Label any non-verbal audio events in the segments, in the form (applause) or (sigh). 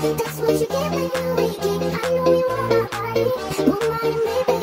That's what you get when you wake it. I know you want my body, want mine, baby,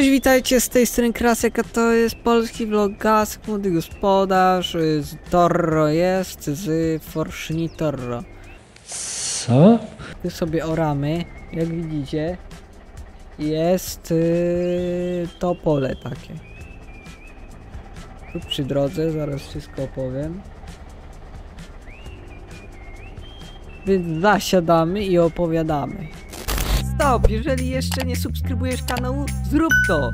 Cześć, witajcie z tej strony Krasek, a to jest polski vlog Gaz, młody gospodarz, z Torro jest, z Forszni Torro. Co? Tu sobie oramy, jak widzicie, jest y, to pole takie. Tu przy drodze, zaraz wszystko opowiem. Więc zasiadamy i opowiadamy. Stop! Jeżeli jeszcze nie subskrybujesz kanału, zrób to!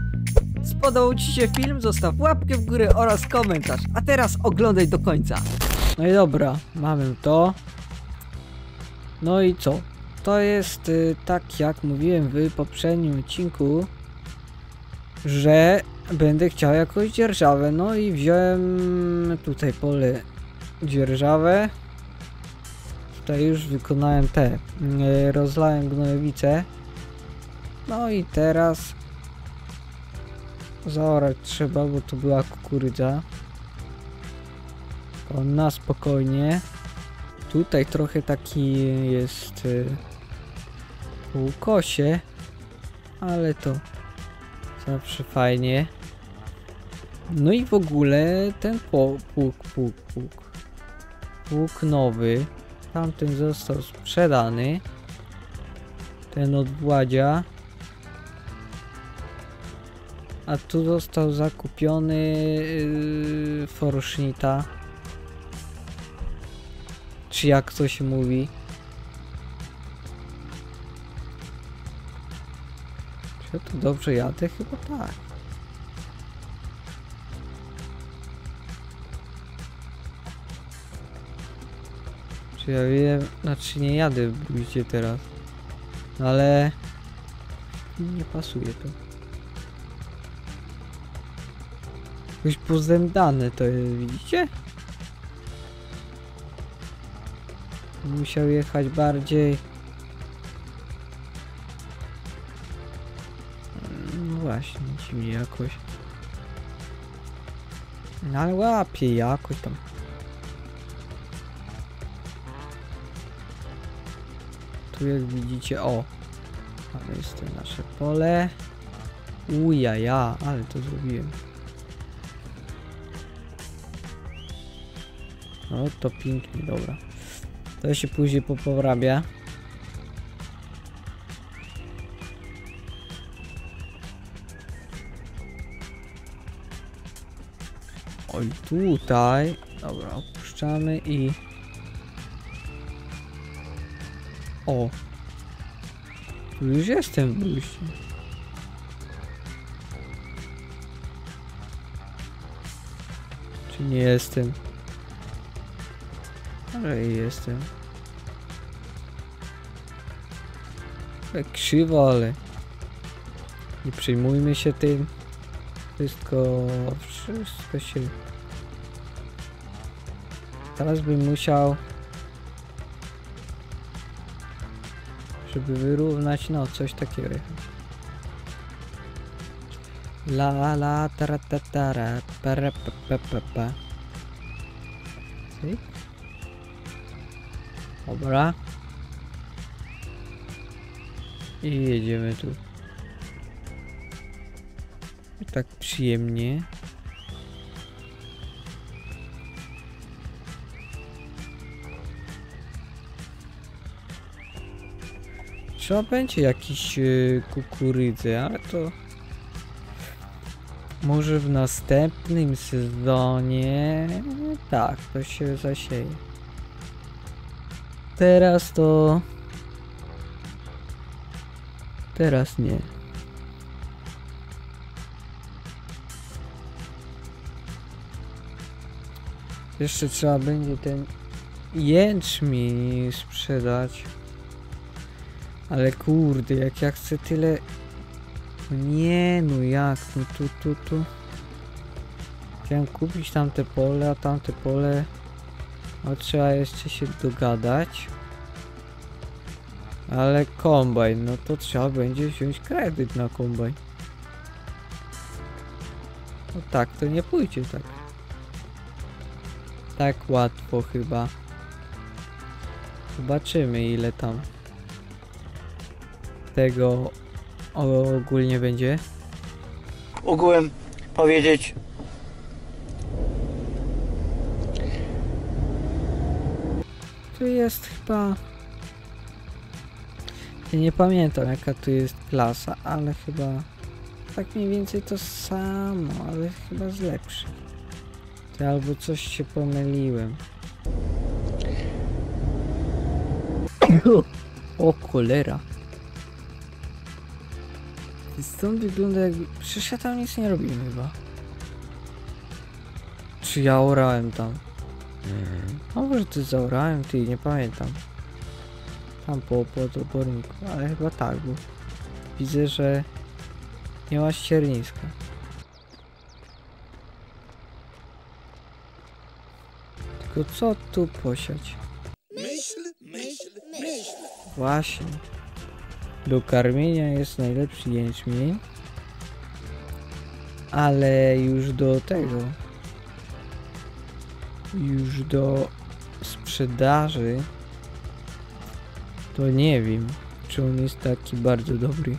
Spodobał Ci się film? Zostaw łapkę w górę oraz komentarz. A teraz oglądaj do końca. No i dobra, mamy to. No i co? To jest y, tak jak mówiłem w poprzednim odcinku, że będę chciał jakąś dzierżawę. No i wziąłem tutaj pole dzierżawę. Tutaj już wykonałem te. y, rozlałem gnojowice. No i teraz zaorać trzeba, bo to była kukurydza. To na spokojnie. Tutaj trochę taki jest po ukosie, ale to zawsze fajnie. No i w ogóle ten pług, pług, pług. Pług nowy. Tamten został sprzedany. Ten od Władzia. A tu został zakupiony yy, Forusznita. Czy jak to się mówi? Czy ja to dobrze jadę? Chyba tak. Czy ja wiem, znaczy nie jadę w teraz. No ale nie pasuje to. Jakoś pozędane to jest, widzicie? Musiał jechać bardziej. No właśnie, dziwnie jakoś. No ale łapie jakoś tam. Tu jak widzicie, o. Ale jest to nasze pole. Uja, ja, ale to zrobiłem. No to pięknie, dobra. To się później poprawia. Oj, tutaj. Dobra, opuszczamy i... O! Już jestem w. Czy nie jestem? Ale jestem. Tak krzywo, ale nie przejmujmy się tym. Wszystko, wszystko się... Teraz bym musiał... Żeby wyrównać, no coś takiego jechać. La la tara ta tara para pa pa pa pa. Dobra. I jedziemy tu. I tak przyjemnie. Trzeba będzie jakiś yy, kukurydzy, ale to... Może w następnym sezonie... Tak, to się zasieje. Teraz to... Teraz nie. Jeszcze trzeba będzie ten jęczmień sprzedać. Ale kurde, jak ja chcę tyle... Nie, no jak, no tu, tu, tu. Chciałem kupić tamte pole, a tamte pole... No trzeba jeszcze się dogadać. Ale kombajn, no to trzeba będzie wziąć kredyt na kombajn. No tak, to nie pójdzie tak. Tak łatwo chyba. Zobaczymy ile tam tego ogólnie będzie. ogółem powiedzieć Tu jest chyba... Ja nie pamiętam jaka tu jest klasa, ale chyba... Tak mniej więcej to samo, ale chyba z lepszych. Ty albo coś się pomyliłem. (laughs) O cholera. Ty Stąd wygląda jakby... Przecież ja tam nic nie robiłem chyba. Czy ja orałem tam? A może ty zaorałem, ty nie pamiętam. Tam po podoborniku, ale chyba tak, bo widzę, że nie ma ścierniska. Tylko co tu posiać? Właśnie. Do karmienia jest najlepszy jęczmień. Ale już do tego. Już do sprzedaży. To nie wiem, czy on jest taki bardzo dobry.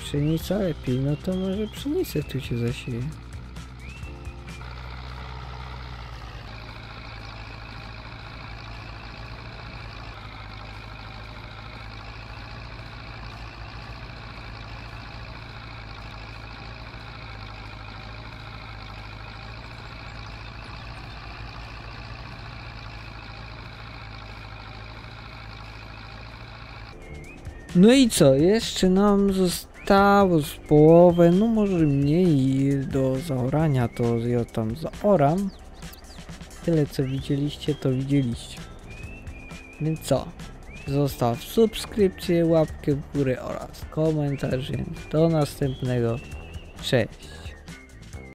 Pszenica lepiej, no to może pszenicę tu się zasieje. No i co? Jeszcze nam zostało z połowę, no może mniej do zaorania, to ja tam zaoram. Tyle co widzieliście, to widzieliście. Więc co? Zostaw subskrypcję, łapkę w górę oraz komentarz, do następnego. Cześć!